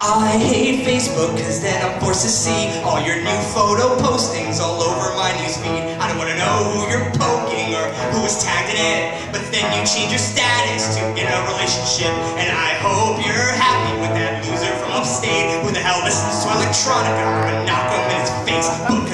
I hate Facebook cause then I'm forced to see all your new photo postings all over my newsfeed. I don't wanna know who you're poking or who was tagged in it, but then you change your status to in a relationship, and I hope you're happy with that loser from upstate who the hell listens to electronica gonna knock him in his face.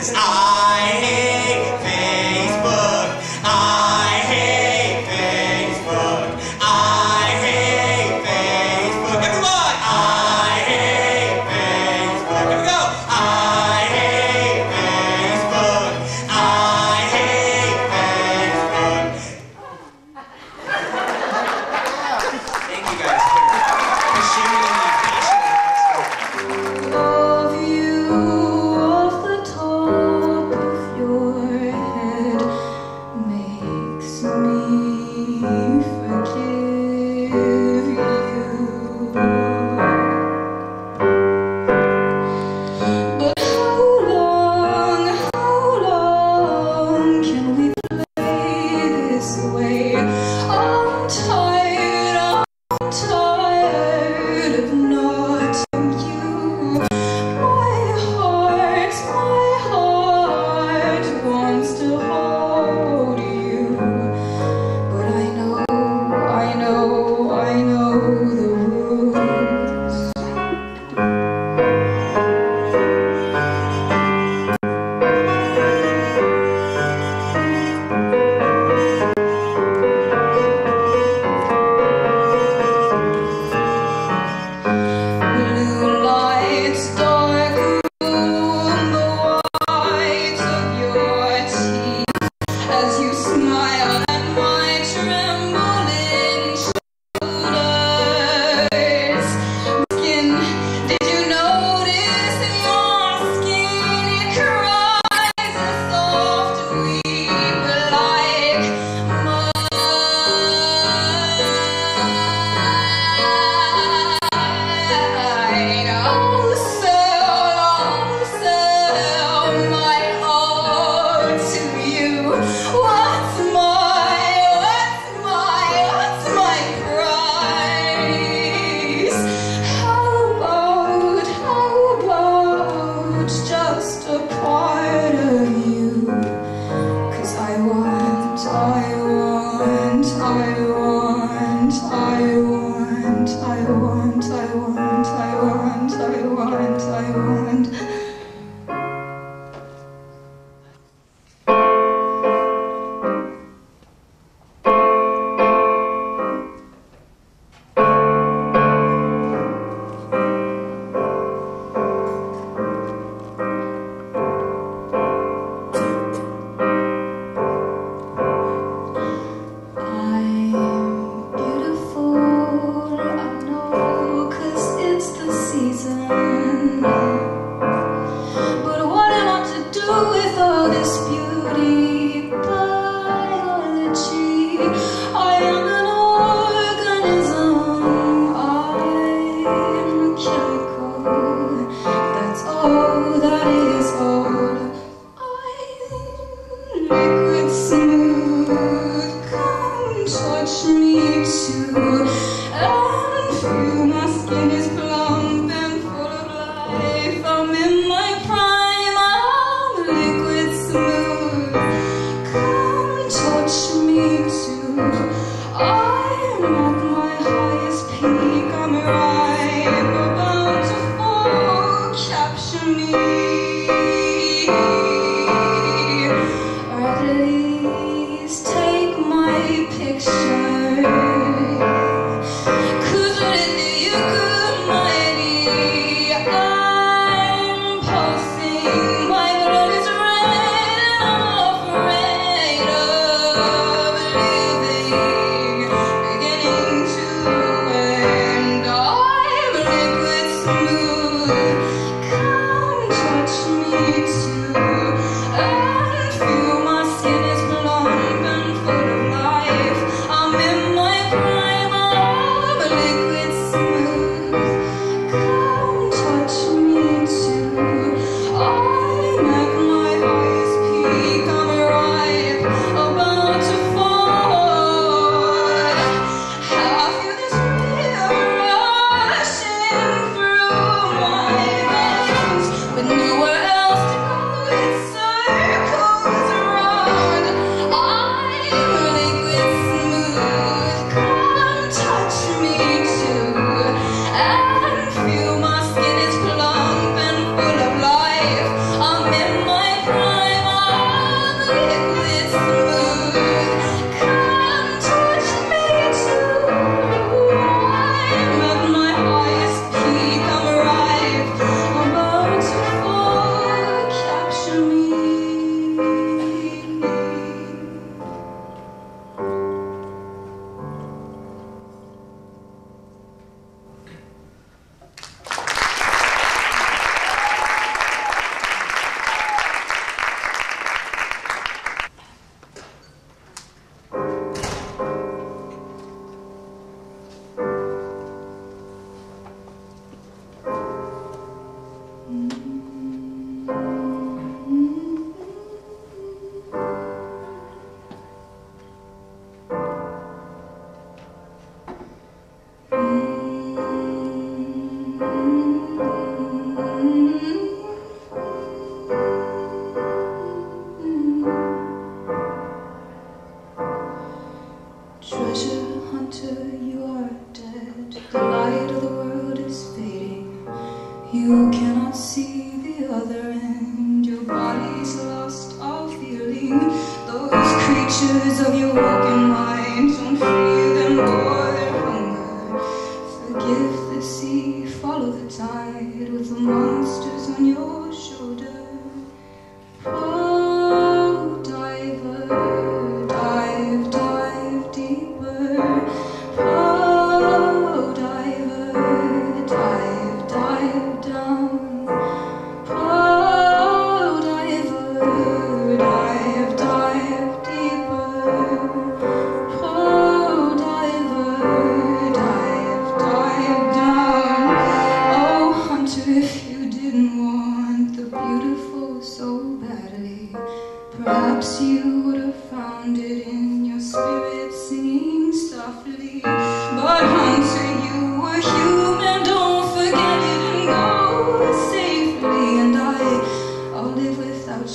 You cannot see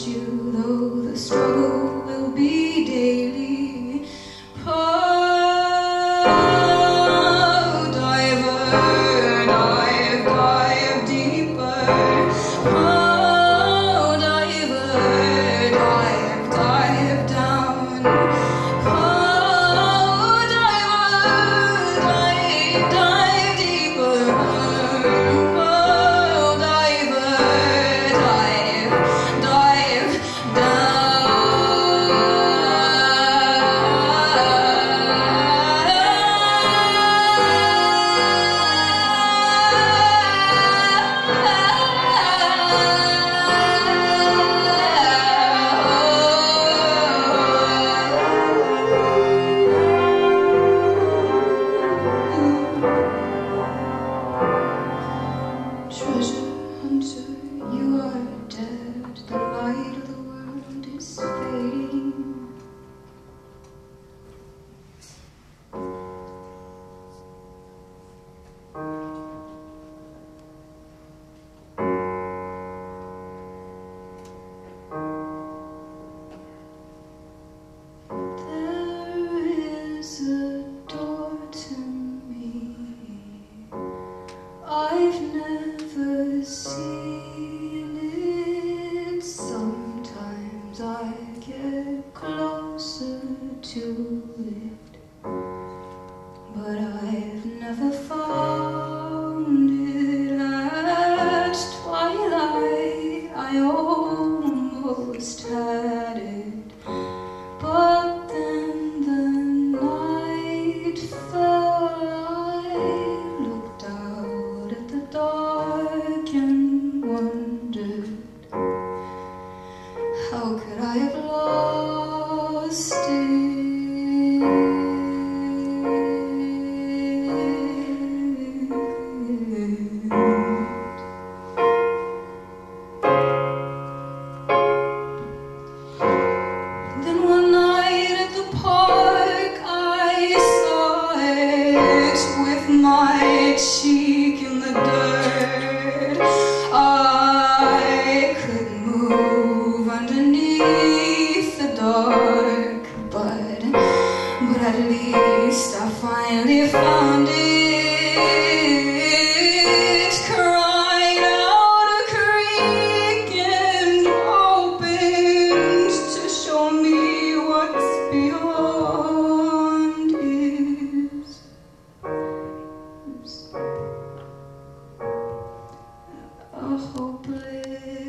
you, though the struggle never fall. cheek in the dirt. I could move underneath the dark, but, but at least I finally found it. place.